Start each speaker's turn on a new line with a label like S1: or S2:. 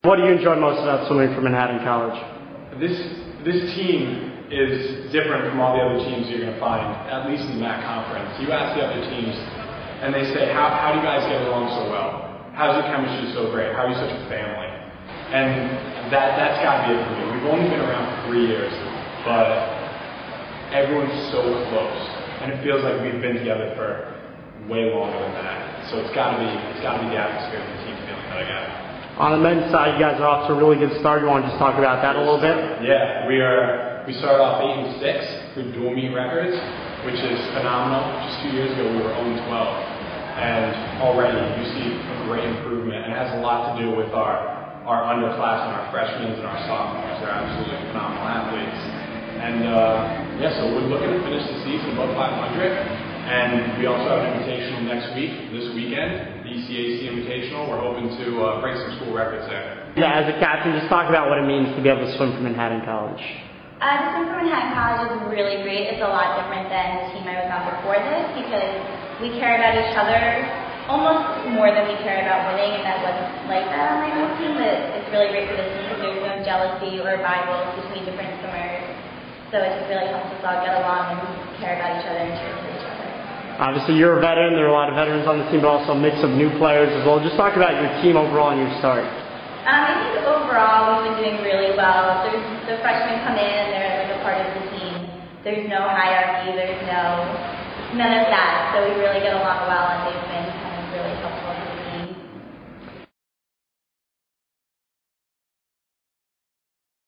S1: What do you enjoy most about swimming for Manhattan College?
S2: This this team is different from all the other teams you're going to find, at least in the MAAC conference. You ask the other teams, and they say, how, how do you guys get along so well? How's your chemistry so great? How are you such a family? And that, that's got to be it for me. We've only been around for three years, but everyone's so close. And it feels like we've been together for way longer than that. So it's got to be, it's got to be the atmosphere of the team feeling that I got.
S1: On the men's side, you guys are off to a really good start. You want to just talk about that a little bit?
S2: Yeah, we are. We started off eight and six with dual meet records, which is phenomenal. Just two years ago, we were 0 12, and already you see a great improvement. And it has a lot to do with our our underclassmen, our freshmen, and our sophomores. They're absolutely phenomenal athletes. And uh, yeah, so we're looking to finish the season above 500. And we also have an invitational next week, this weekend, the ECAC Invitational. We're hoping to uh, break some school records there.
S1: Yeah, as a captain, just talk about what it means to be able to swim for Manhattan College.
S3: Uh, the swim for Manhattan College is really great. It's a lot different than the team I was on before this because we care about each other almost more than we care about winning, and that wasn't like that on my old team. But it's really great for this team because there's no jealousy or rivals between different swimmers. So it just really helps us all get along and care about each other and cheer for each other.
S1: Obviously, you're a veteran. There are a lot of veterans on the team, but also a mix of new players as well. Just talk about your team overall and your start.
S3: Um, I think overall we've been doing really well. There's the freshmen come in and they're like a part of the team. There's no hierarchy. There's no none of that. So we really get along well, and they've been